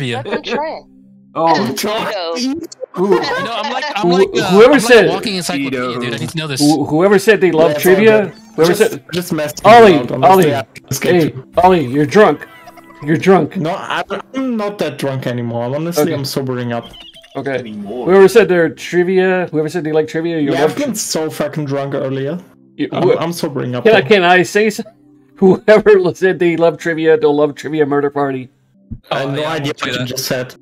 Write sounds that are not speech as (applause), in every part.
trivia. Let. Oh, Tito. who, (laughs) You I'm like, I'm like, uh, whoever I'm said- like walking encyclopedia, dude. I need to know this. who- whoever said they love Yeah, trivia, whoever just, said, just messed Ollie, around, Ollie, I just get hey, Ollie, you're drunk. You're drunk. No, I'm, I'm not that drunk anymore. Honestly, Okay. I'm sobering up. Okay. Anymore. Whoever said they're trivia, whoever said they like trivia, you Yeah, I've been so fucking drunk earlier. you- I'm, I'm sobering up. Can I, can I say so? (laughs) Whoever said they love trivia, they'll love trivia murder party. I have Oh, no yeah, idea what you that. just said.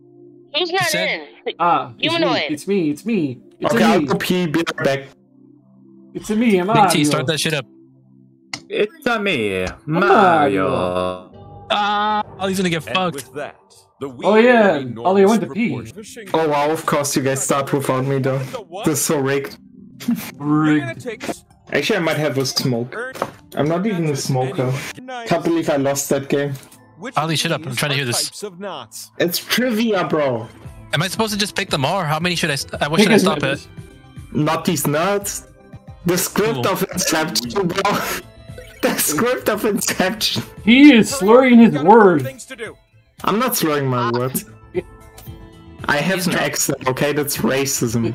Who's not said- in? Ah, it's me. Humanoid. It's me. It's me. It's okay, a I'll me. go pee, be right back. It's a me. I'm Big. T, start that shit up. It's a me, Mario. Mario. Ah, oh, he's gonna get And fucked. with that, the Oh, yeah. Ollie, I went to pee. Oh wow, of course you guys start without me though. This is so rigged. (laughs) Rigged. Actually, I might have a smoke. I'm not even a smoker. Can't believe I lost that game. Which Ollie, shut up, I'm trying to hear this. Types of knots. It's trivia, bro. Am I supposed to just pick them all, or how many should I? St- uh, what should I stop many- at? Not these nuts. The script Cool. of Inception, bro. (laughs) the script of Inception. He is slurring his words. Things to do. I'm not slurring my words. (laughs) I have an accent, okay? That's racism.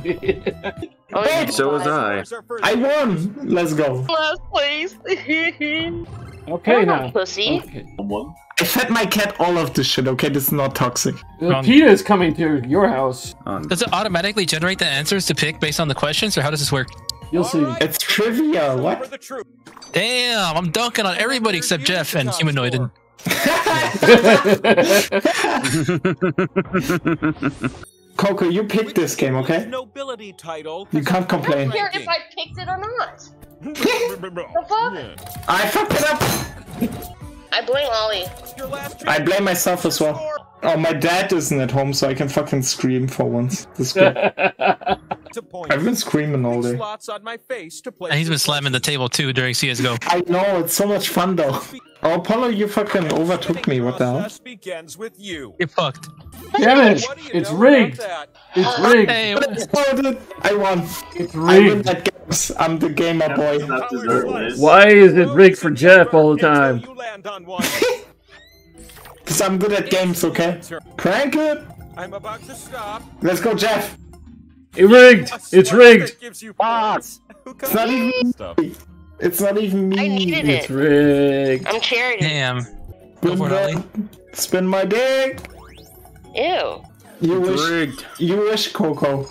(laughs) Oh, yeah. So was I. Ours are further- I won! Let's go. Last place. Okay, now. Pussy. Okay. Someone. I fed my cat all of this shit, okay? This is not toxic. Uh, PETA is coming to your house. Does it automatically generate the answers to pick based on the questions, or how does this work? You'll see. Alright, It's trivia, for what? the truth. Damn, I'm dunking on everybody except Jeff and Humanoid. And (laughs) Coco, you picked this game, okay? Nobility title. You can't I don't complain. care if I picked it or not. (laughs) The fuck? I fucked it up! I blame Ollie. I blame myself as well. Oh, my dad isn't at home, so I can fucking scream for once. This (laughs) is good. to point. I've been screaming all day. Slots on my face to play. and he's been slamming the table too during CS:GO. I know, it's so much fun though. (laughs) Oh, Apollo, you fucking overtook me, what the hell? Process begins with you. Get fucked. Damn it! What do you It's rigged. It's rigged. Hey, Exploded! I won! It's I win rigged. at games. I'm the gamer boy. Not dessert, Liz. Why is it rigged for Jeff all the time? Until you land on one. (laughs) Because I'm good at games, okay? Crank it! I'm about to stop. Let's go, Jeff! It rigged. It's rigged. that gives you points. Who It's comes not even stuff? It's not even me. I needed It's it. rigged. I'm charity. damn. Go for it, Ollie. my- spin my dick! Ew. You It's wish, rigged. you wish, Coco.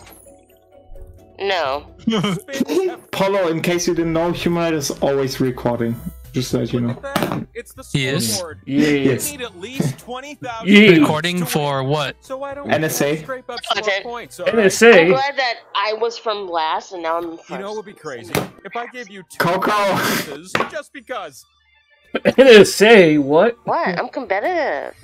No. (laughs) Polo, in case you didn't know, Humanoid is always recording. Just so that you know. Look at that. It's the He is? scoreboard. Yes. We need at least 20,000 Yeah. Recording for what? So why don't NSA. we scrape up some more Content. points? all right? I'm glad that I was from last and now I'm first. You know what would be crazy? If I gave you two Coco. just because. NSA. What? What? I'm competitive.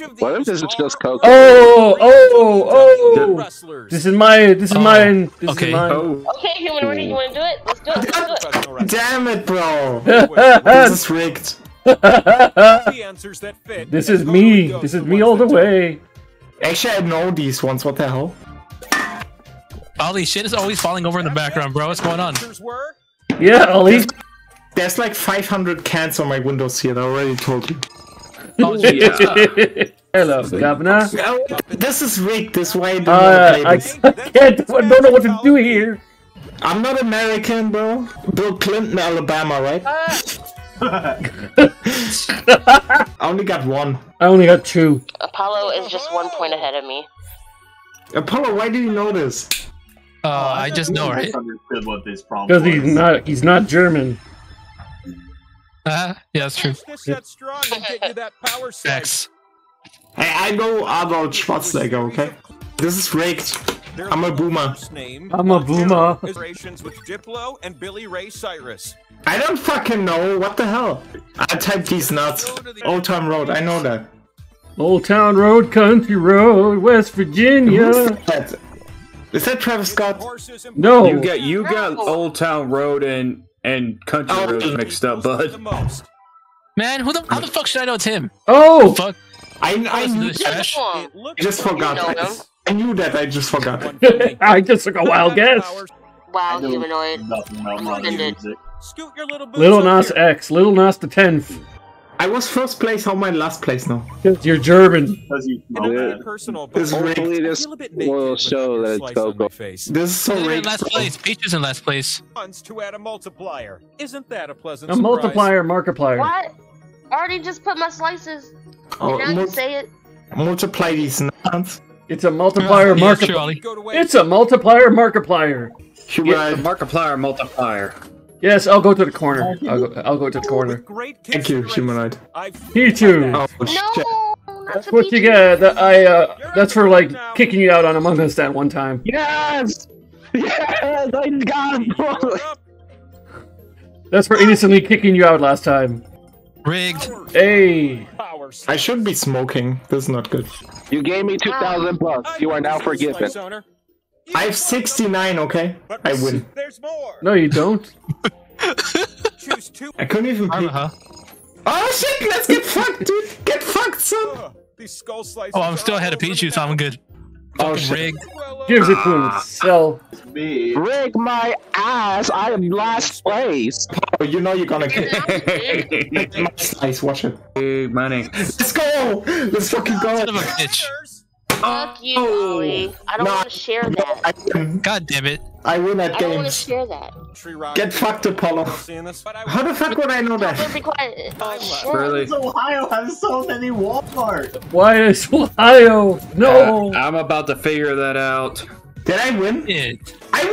Each of What if this is just Coco? Oh, oh, oh! wrestlers. This is my. This is Oh, mine. This okay. is mine. Oh, Okay, humanoid, you want to do it? Let's do it. Let's do it. Damn it, bro! this (laughs) This is rigged. The answers that fit. is me. This is me all the way. Actually, I know these ones. What the hell? Ollie, shit is always falling over in the background, bro. What's going on? Answers were Yeah, Ollie. There's like 500 cans on my windows here. I already told you. Oh, (laughs) yeah. Hello, Governor. Oh, this is rigged. This is why I don't Uh, I, play. I (laughs) can't. I don't know what to do here. I'm not American, bro. Bill Clinton, Alabama, right? (laughs) I only got one. I only got two. Apollo is just one point ahead of me. Apollo, why do you know this? Uh, I just know, right? Understood what this problem Because he's not. He's not German. Uh, yeah, that's true. this set strong and get you that power (laughs) slice. X. Hey, I know Arnold Schwarzenegger, okay? This is rigged. I'm a boomer. name, I'm a boomer. with Diplo and Billy Ray Cyrus. I don't fucking know. What the hell? I typed these nuts. Old Town Road. I know that. Old Town Road, Country Road, West Virginia. Is that Travis Scott? No. You got you got Old Town Road and and Country Oh, Road mixed up, bud. Man, who the how the fuck should I know it's him? Oh, Fuck. I, I, Listen to knew, this trash. Come It on. looks I just like forgot. know I. I knew that. I just forgot. one. (laughs) I just took a wild guess. Powers. Wow, I know humanoid. Nothing about I'm rock offended. music. Scoot your little Little Nas. X, Little Nas the tenth. I was first place. How am I last place now? You're German. Because you know a personal, but This is I rigged. Hopefully this will show that it's slice on my Coco. face. This is so You're in last place. Peach is in last place. Once to add a multiplier. Isn't that a pleasant A surprise? multiplier, markiplier. What? I already just put my slices. Oh, now you mul- say it. multiply these nuts. It's a multiplier, Yeah, true, markiplier. Ollie. Go to waste. It's a multiplier, markiplier. Humanoid. Markiplier, multiplier. Yes, I'll go to the corner. I'll go, I'll go to the corner. Thank you, consideration, humanoid. I've Pichu. Oh No, shit. not That's what you get. That I uh, that's for like kicking you out on Among Us that one time. Yes! (laughs) Yes! I got him! That's for innocently kicking you out last time. Rigged. Hey, I should be smoking. This is not good. You gave me 2,000 plus. You are now forgiven. Slice owner. You I have 69, okay? But I win. (laughs) There's more. no, you don't. (laughs) Choose two. I couldn't even pick. Uh-huh. Oh shit, let's get fucked, dude! Get fucked, son! Ugh, These skull slices. Oh, I'm still ahead of all over Pichu, so I'm good. Oh Fucking shit. rigged. Well, uh, Gives it to himself. Me. Rig my ass! I am last place! Oh, you know you're gonna get not, dude. get my slice, watch it. Big money. Let's go! Let's fucking go! Son of a bitch. Fuck you, oh. Ollie. I don't No. want to share No, that. God damn it. I win at I don't want to share that. Tree rock. Get fucked, Apollo. Seeing this? But I How the fuck would I know that? be quiet. Oh, shit. Really? Ohio has so many Walmart. Why is Ohio? No, uh, I'm about to figure that out. Did I win? It. I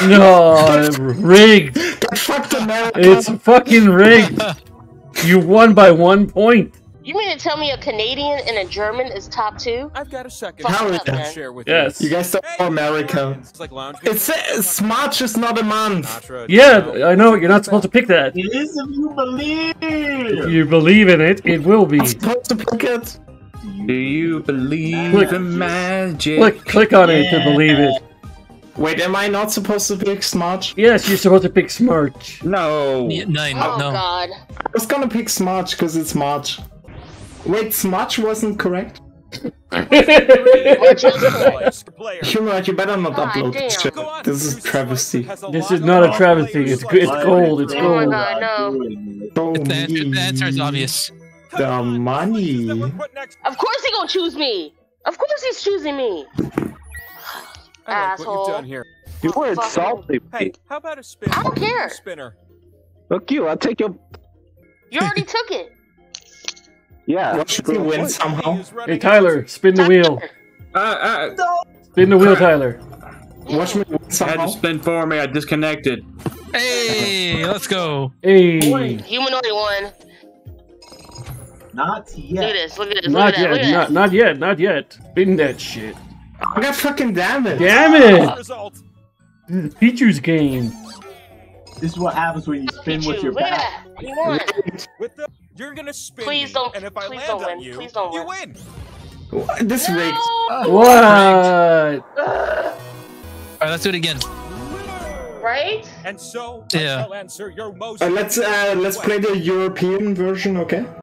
won! no, (laughs) rigged. Get fucked, America! It's fucking rigged. (laughs) You won by one point. You mean to tell me a Canadian and a German is top two? I've got a second. Fuck How up, is. Share with Yes. You guys don't know America. It's like lounge. It's uh, March is not a month. Yeah, I know. You're not supposed to pick that. It is if you believe. If you believe in it, it will be. I'm supposed to pick it. Do you believe Click. in magic? Click, click on it to believe it. Wait, am I not supposed to pick Smarch? Yes, you're supposed to pick Smarch. No. Yeah, Nine. Oh, No. God. I was gonna pick Smarch because it's March. Wait, Smarch wasn't correct? March is correct. (laughs) Humanoid, you better not God upload this shit. This is travesty. slice that has This is not a travesty. players It's slice. good. It's gold. It's Oh my gold. God, no. Oh, The answer, the answer is obvious. The money. That were put next- Of course he gonna choose me. Of course he's choosing me. I what Asshole. you've done here. You were Fuck. insulting Hey, how about a spinner? I don't care. Spinner. Look you, I'll take your... You already took it. Yeah. Watch me win somehow. Hey, Tyler, spin the wheel. Uh, uh, Spin the wheel, Tyler. Watch me win had to spin for me. I disconnected. Hey, let's go. Hey, Humanoid one. Not Look at yet. this. Look at this. Look not at that. Look yet. at Not, that. not yet. Not yet. Spin that shit. I got fucking damn it. Damn it! Result. Pichu's game. This is what happens when you spin with your back. that. You won. With the, you're gonna spin. Please me, don't- And if I please land don't on win. you, Please don't you win. win. This rigged. What? All right, let's do it again. Right? And so Yeah. I shall answer your most. Uh, let's uh, let's play the European version, okay?